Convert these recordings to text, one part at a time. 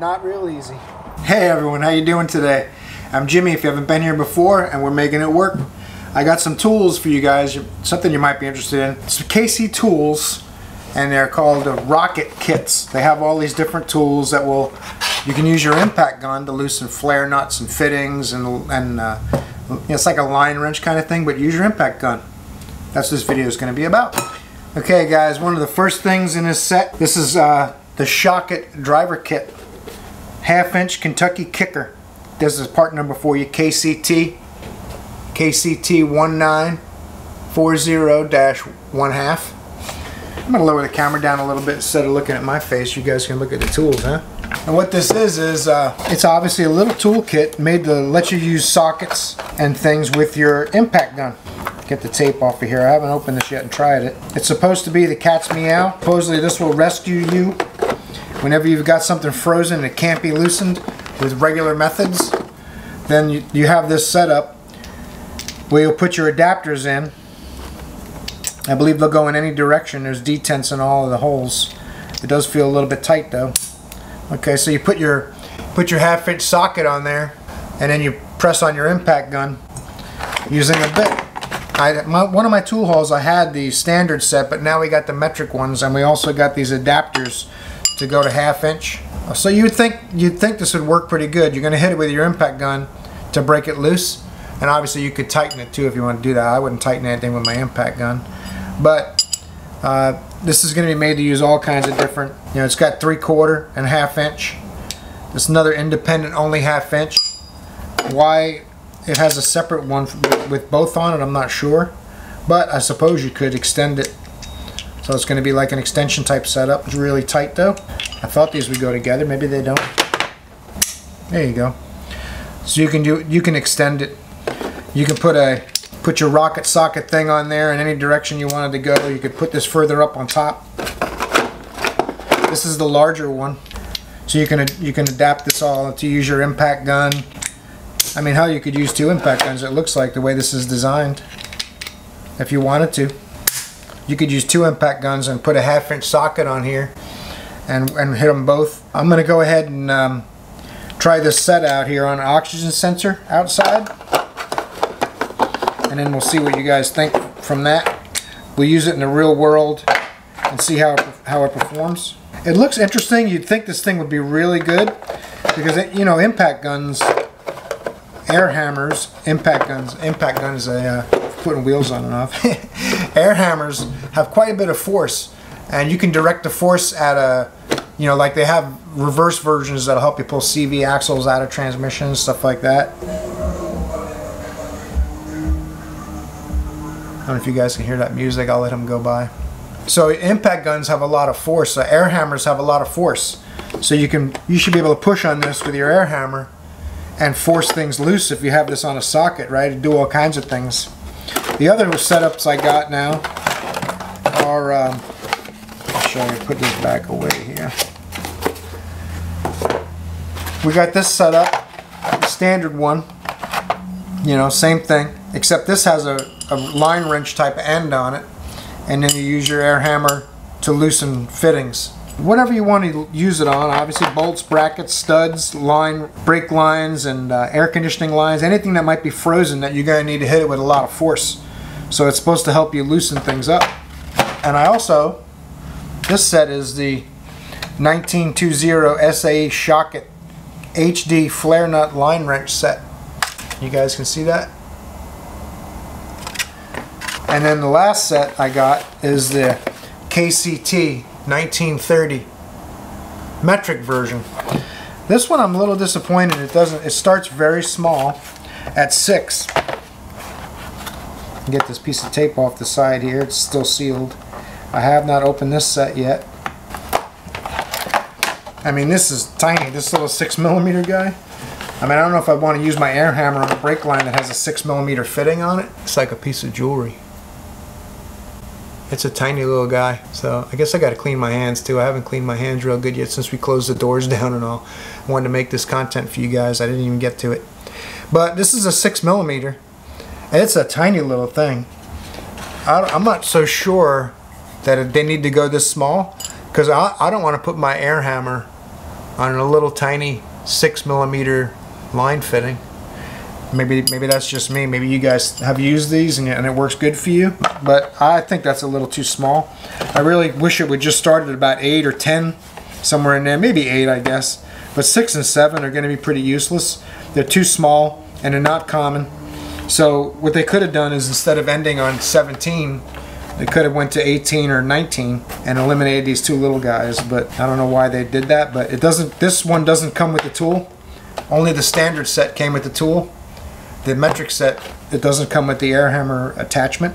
not real easy. Hey everyone, how you doing today? I'm Jimmy if you haven't been here before and we're making it work. I got some tools for you guys, something you might be interested in. It's KC Tools and they're called Rocket Kits. They have all these different tools that will, you can use your impact gun to loosen flare nuts and fittings and, and uh, it's like a line wrench kind of thing, but use your impact gun. That's what this video is going to be about. Okay guys, one of the first things in this set, this is uh, the Shockit driver kit. Half inch Kentucky kicker. This is part number for you, KCT. KCT 1940-1 half. I'm to lower the camera down a little bit instead of looking at my face. You guys can look at the tools, huh? And what this is, is uh, it's obviously a little toolkit made to let you use sockets and things with your impact gun get the tape off of here. I haven't opened this yet and tried it. It's supposed to be the cat's meow. Supposedly this will rescue you whenever you've got something frozen and it can't be loosened with regular methods. Then you, you have this setup where you'll put your adapters in. I believe they'll go in any direction. There's detents in all of the holes. It does feel a little bit tight though. Okay, so you put your put your half inch socket on there and then you press on your impact gun using a bit. I, my, one of my tool hauls I had the standard set but now we got the metric ones and we also got these adapters to go to half inch. So you'd think you'd think this would work pretty good. You're gonna hit it with your impact gun to break it loose. And obviously you could tighten it too if you want to do that. I wouldn't tighten anything with my impact gun. But uh, this is going to be made to use all kinds of different you know it's got three quarter and half inch. It's another independent only half inch. Why it has a separate one with both on it, I'm not sure. But I suppose you could extend it. So it's going to be like an extension type setup. It's really tight though. I thought these would go together. Maybe they don't. There you go. So you can do you can extend it. You can put a put your rocket socket thing on there in any direction you wanted to go. You could put this further up on top. This is the larger one. So you can you can adapt this all to use your impact gun, I mean, how you could use two impact guns, it looks like, the way this is designed. If you wanted to. You could use two impact guns and put a half inch socket on here and, and hit them both. I'm going to go ahead and um, try this set out here on an oxygen sensor outside. And then we'll see what you guys think from that. We'll use it in the real world and see how it, how it performs. It looks interesting. You'd think this thing would be really good because, it, you know, impact guns air hammers, impact guns, impact guns, uh, putting wheels on and off. air hammers have quite a bit of force and you can direct the force at a, you know, like they have reverse versions that'll help you pull CV axles out of transmissions, stuff like that. I don't know if you guys can hear that music, I'll let him go by. So impact guns have a lot of force, so air hammers have a lot of force. So you can, you should be able to push on this with your air hammer and force things loose if you have this on a socket, right? Do all kinds of things. The other setups I got now are, um, I'll show you, put this back away here. We got this set up, standard one, you know, same thing, except this has a, a line wrench type end on it, and then you use your air hammer to loosen fittings whatever you want to use it on. Obviously bolts, brackets, studs, line, brake lines, and uh, air conditioning lines. Anything that might be frozen that you're going to need to hit it with a lot of force. So it's supposed to help you loosen things up. And I also, this set is the 1920 SAE Shockit HD flare nut line wrench set. You guys can see that? And then the last set I got is the KCT 1930 metric version. This one I'm a little disappointed. It doesn't. It starts very small at six. Get this piece of tape off the side here. It's still sealed. I have not opened this set yet. I mean, this is tiny. This little six millimeter guy. I mean, I don't know if I want to use my air hammer on a brake line that has a six millimeter fitting on it. It's like a piece of jewelry. It's a tiny little guy, so I guess I got to clean my hands too. I haven't cleaned my hands real good yet since we closed the doors down and all. I wanted to make this content for you guys. I didn't even get to it. But this is a 6 millimeter. It's a tiny little thing. I'm not so sure that they need to go this small because I, I don't want to put my air hammer on a little tiny six millimeter line fitting. Maybe maybe that's just me. Maybe you guys have used these and, and it works good for you. But I think that's a little too small. I really wish it would just start at about eight or ten, somewhere in there. Maybe eight, I guess. But six and seven are going to be pretty useless. They're too small and they're not common. So what they could have done is instead of ending on 17, they could have went to 18 or 19 and eliminated these two little guys. But I don't know why they did that. But it doesn't. This one doesn't come with the tool. Only the standard set came with the tool. The metric set, it doesn't come with the air hammer attachment,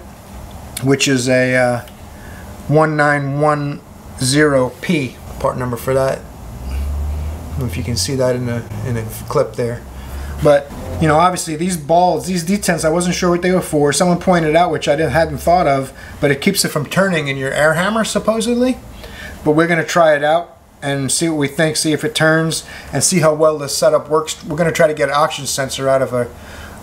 which is a uh, 1910P part number for that. If you can see that in the in the clip there. But you know, obviously these balls, these detents, I wasn't sure what they were for. Someone pointed out, which I didn't hadn't thought of, but it keeps it from turning in your air hammer supposedly. But we're gonna try it out and see what we think, see if it turns, and see how well this setup works. We're gonna try to get an oxygen sensor out of a,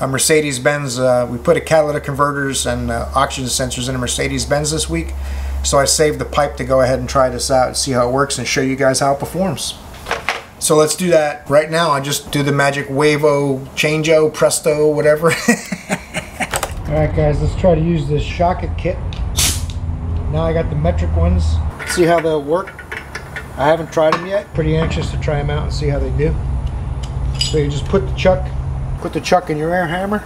a Mercedes-Benz. Uh, we put a catalytic converters and uh, oxygen sensors in a Mercedes-Benz this week. So I saved the pipe to go ahead and try this out and see how it works and show you guys how it performs. So let's do that right now. I just do the magic Wavo, Changeo, Presto, whatever. Alright guys, let's try to use this Shockit kit. Now I got the metric ones. See how they'll work. I haven't tried them yet. Pretty anxious to try them out and see how they do. So you just put the chuck, put the chuck in your air hammer.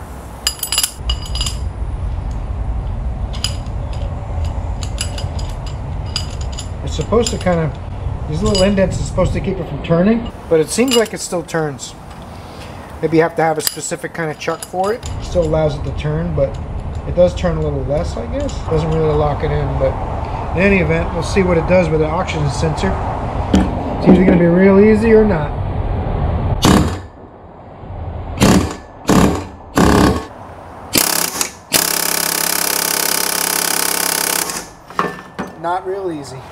It's supposed to kind of, these little indents are supposed to keep it from turning, but it seems like it still turns. Maybe you have to have a specific kind of chuck for it. Still allows it to turn, but it does turn a little less, I guess. Doesn't really lock it in, but in any event, we'll see what it does with the oxygen sensor. It's either going to be real easy or not. Not real easy. Well,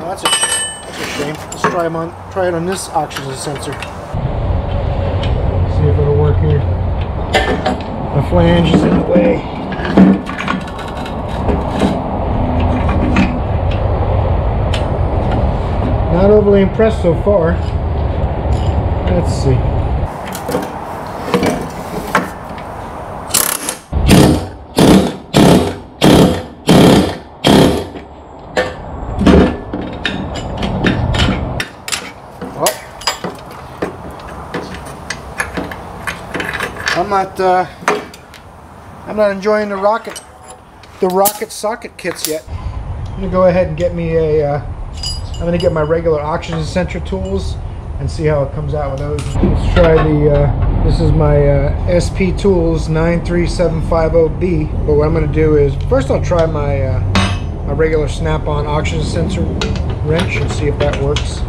that's a, that's a shame. Let's try on. Try it on this oxygen sensor. See if it'll work here. The flange is in the way. Not overly impressed so far. Let's see. Well, I'm not. Uh, I'm not enjoying the rocket, the rocket socket kits yet. I'm gonna go ahead and get me a. Uh, I'm gonna get my regular oxygen sensor tools and see how it comes out with those. Let's try the. Uh, this is my uh, SP Tools 93750B. But what I'm gonna do is first I'll try my uh, my regular Snap-on oxygen sensor wrench and see if that works.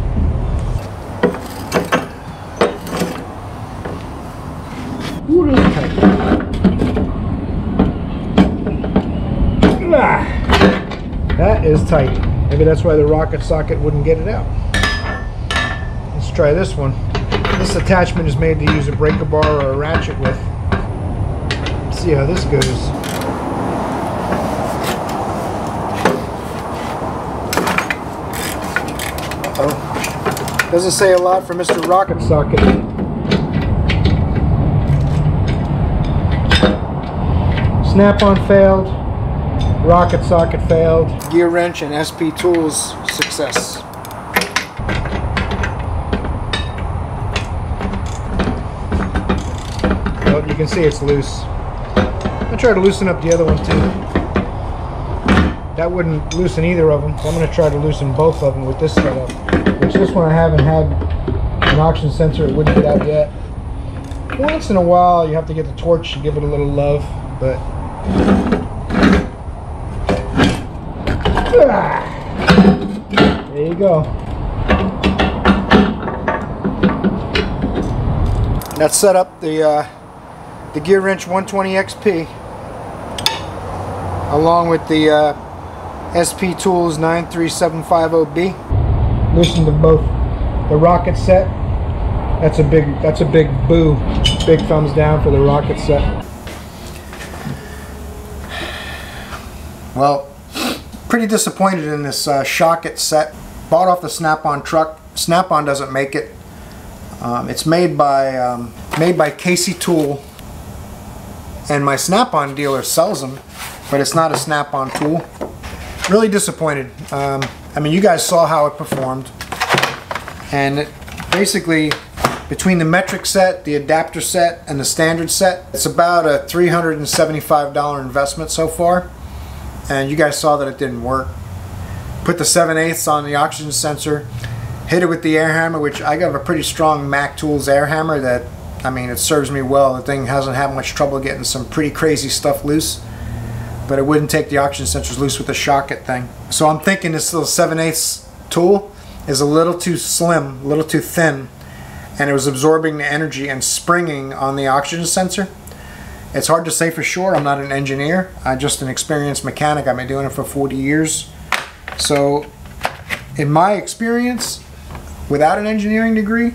Ah, that is tight. Maybe that's why the rocket socket wouldn't get it out. Let's try this one. This attachment is made to use a breaker bar or a ratchet with. Let's see how this goes. Uh-oh. Doesn't say a lot for Mr. Rocket Socket. Snap-on failed. Rocket socket failed. Gear wrench and SP tools success. Well, you can see it's loose. Gonna try to loosen up the other one too. That wouldn't loosen either of them, so I'm gonna try to loosen both of them with this setup. Which this one I haven't had an oxygen sensor, it wouldn't get out yet. Once in a while you have to get the torch to give it a little love, but Go. That set up the uh, the Gear Wrench 120 XP along with the uh, SP Tools 93750B. Listen to both the rocket set That's a big that's a big boo. Big thumbs down for the rocket set. Well, pretty disappointed in this uh, Shockit set. Bought off the Snap-on truck. Snap-on doesn't make it. Um, it's made by um, made by KC Tool, and my Snap-on dealer sells them, but it's not a Snap-on tool. Really disappointed. Um, I mean, you guys saw how it performed, and it basically between the metric set, the adapter set, and the standard set, it's about a $375 investment so far. And you guys saw that it didn't work. Put the 7 eighths on the oxygen sensor, hit it with the air hammer, which I got a pretty strong Mac Tools air hammer that, I mean, it serves me well. The thing hasn't had much trouble getting some pretty crazy stuff loose. But it wouldn't take the oxygen sensors loose with the Shockit thing. So I'm thinking this little 7 eighths tool is a little too slim, a little too thin and it was absorbing the energy and springing on the oxygen sensor. It's hard to say for sure. I'm not an engineer. I'm just an experienced mechanic. I've been doing it for 40 years. So in my experience, without an engineering degree,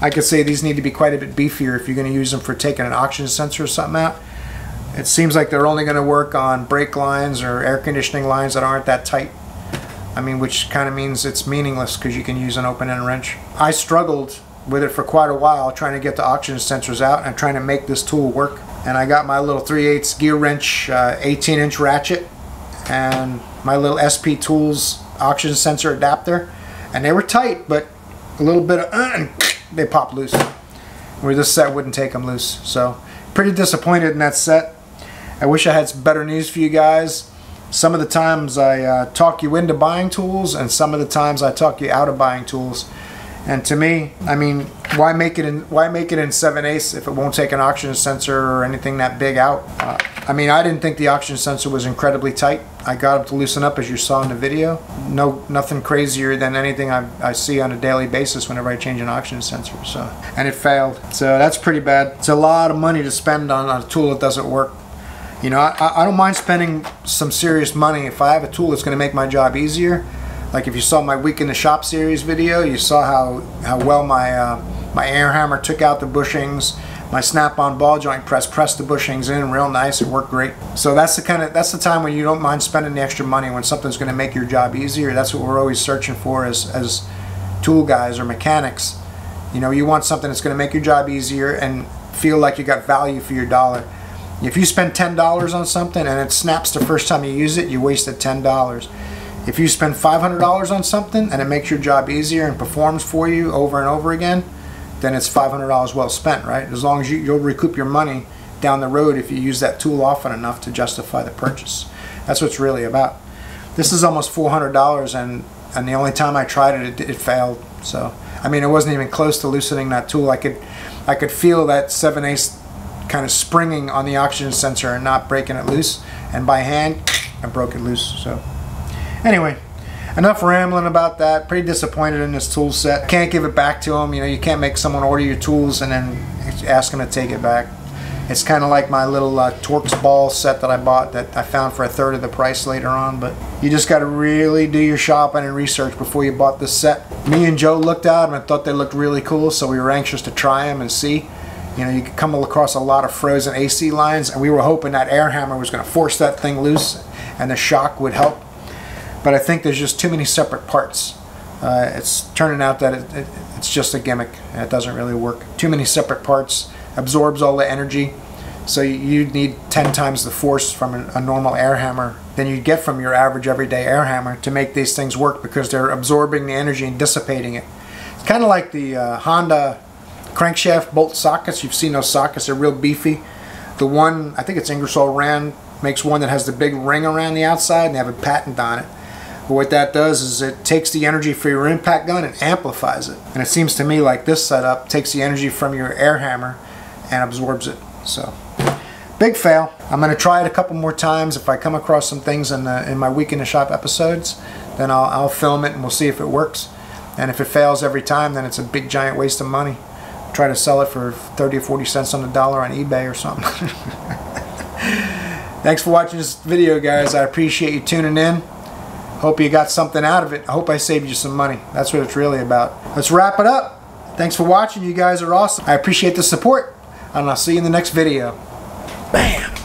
I could say these need to be quite a bit beefier if you're going to use them for taking an oxygen sensor or something out. It seems like they're only going to work on brake lines or air conditioning lines that aren't that tight. I mean, which kind of means it's meaningless because you can use an open end wrench. I struggled with it for quite a while trying to get the oxygen sensors out and trying to make this tool work. And I got my little 3 8 gear wrench uh, 18 inch ratchet and my little SP Tools oxygen sensor adapter. And they were tight, but a little bit of uh, they popped loose. Where this set wouldn't take them loose. So pretty disappointed in that set. I wish I had some better news for you guys. Some of the times I uh, talk you into buying tools and some of the times I talk you out of buying tools. And to me, I mean, why make it in why make it in 7 eighths if it won't take an oxygen sensor or anything that big out? Uh, I mean, I didn't think the oxygen sensor was incredibly tight. I got it to loosen up as you saw in the video. No, nothing crazier than anything I, I see on a daily basis whenever I change an oxygen sensor. So, and it failed. So that's pretty bad. It's a lot of money to spend on, on a tool that doesn't work. You know, I, I don't mind spending some serious money if I have a tool that's going to make my job easier like if you saw my week in the shop series video, you saw how, how well my, uh, my air hammer took out the bushings. My snap-on ball joint press pressed the bushings in real nice. It worked great. So that's the kind of that's the time when you don't mind spending the extra money when something's going to make your job easier. That's what we're always searching for as as tool guys or mechanics. You know, you want something that's going to make your job easier and feel like you got value for your dollar. If you spend $10 on something and it snaps the first time you use it, you wasted $10. If you spend $500 on something and it makes your job easier and performs for you over and over again, then it's $500 well spent, right? As long as you, you'll recoup your money down the road if you use that tool often enough to justify the purchase. That's what it's really about. This is almost $400 and, and the only time I tried it, it, it failed. So, I mean, it wasn't even close to loosening that tool. I could, I could feel that 7 8 kind of springing on the oxygen sensor and not breaking it loose. And by hand, I broke it loose. So. Anyway, enough rambling about that. Pretty disappointed in this tool set. Can't give it back to them. You know, you can't make someone order your tools and then ask them to take it back. It's kind of like my little uh, Torx ball set that I bought that I found for a third of the price later on. But you just got to really do your shopping and research before you bought this set. Me and Joe looked at them and thought they looked really cool, so we were anxious to try them and see. You know, you could come across a lot of frozen AC lines, and we were hoping that air hammer was going to force that thing loose and the shock would help but I think there's just too many separate parts. Uh, it's turning out that it, it, it's just a gimmick. It doesn't really work. Too many separate parts absorbs all the energy. So you need 10 times the force from a normal air hammer than you'd get from your average everyday air hammer to make these things work because they're absorbing the energy and dissipating it. It's kind of like the uh, Honda crankshaft bolt sockets. You've seen those sockets, they're real beefy. The one, I think it's Ingersoll Rand, makes one that has the big ring around the outside and they have a patent on it. But what that does is it takes the energy for your impact gun and amplifies it. And it seems to me like this setup takes the energy from your air hammer and absorbs it. So big fail. I'm going to try it a couple more times. If I come across some things in, the, in my week in the shop episodes, then I'll, I'll film it and we'll see if it works. And if it fails every time, then it's a big giant waste of money. Try to sell it for 30 or 40 cents on the dollar on eBay or something. Thanks for watching this video, guys. I appreciate you tuning in. Hope you got something out of it. I hope I saved you some money. That's what it's really about. Let's wrap it up. Thanks for watching. You guys are awesome. I appreciate the support, and I'll see you in the next video. Bam!